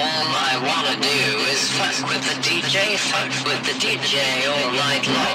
All I wanna do is fuck with the DJ, fuck with the DJ all night long.